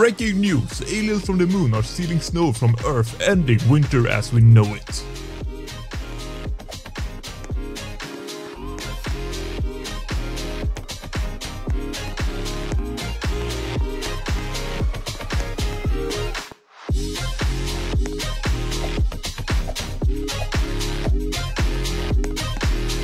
Breaking news! Aliens from the moon are stealing snow from Earth, ending winter as we know it.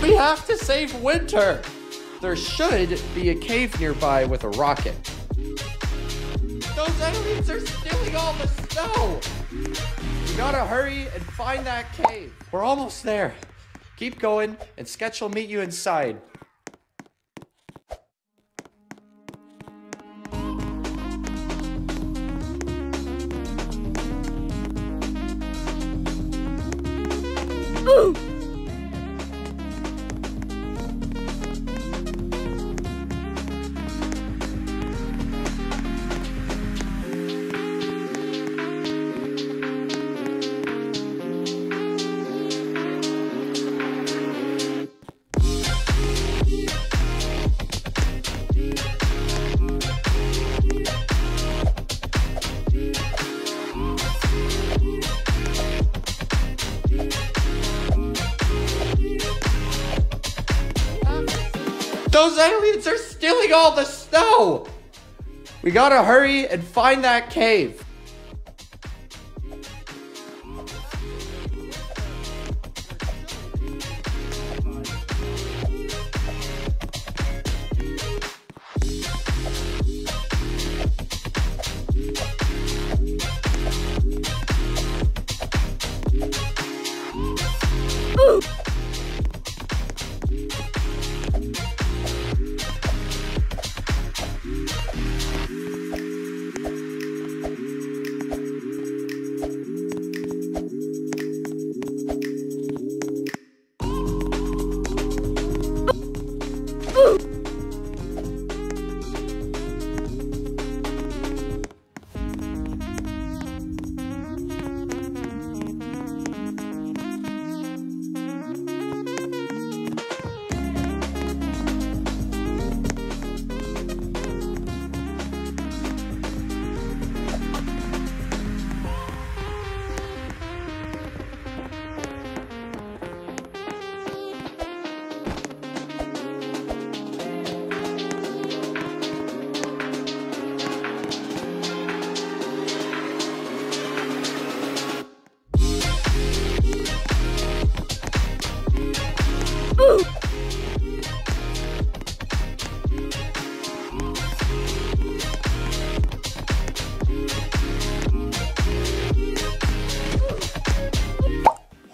We have to save winter! There should be a cave nearby with a rocket. Those aliens are stealing all the snow! We gotta hurry and find that cave. We're almost there. Keep going, and Sketch will meet you inside. All the snow! We gotta hurry and find that cave.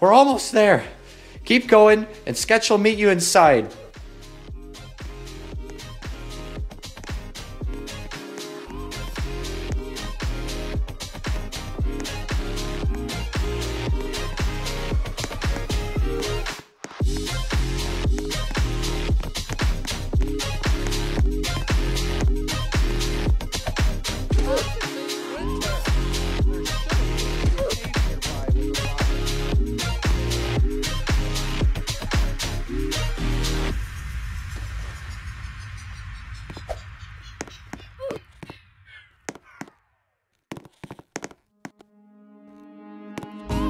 We're almost there. Keep going, and Sketch will meet you inside. Bye.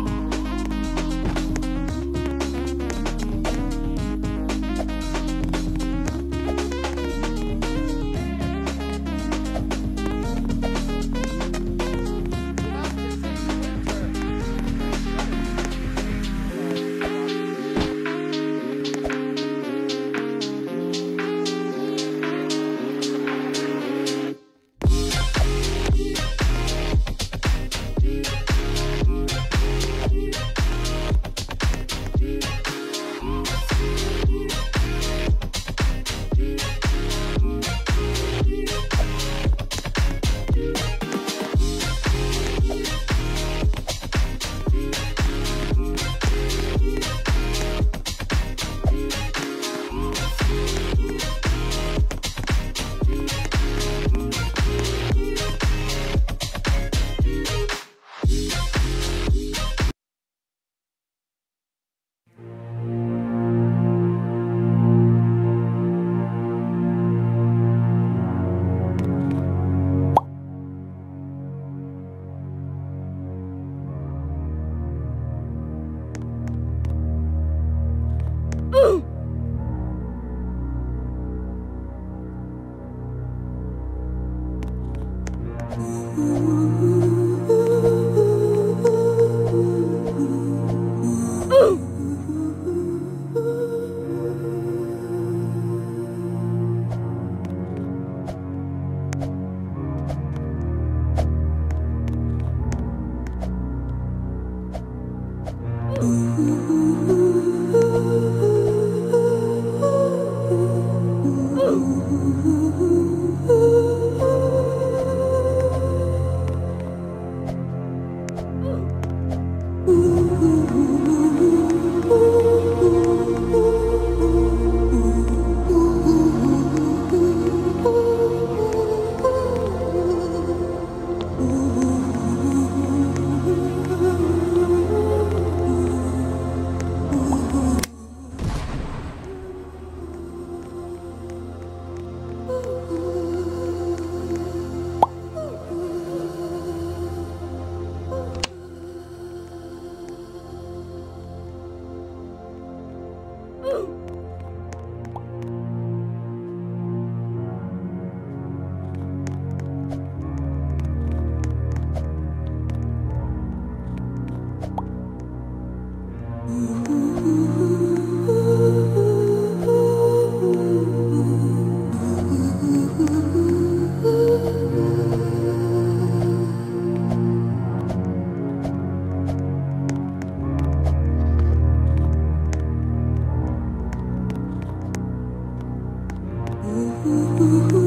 呜 Ooh.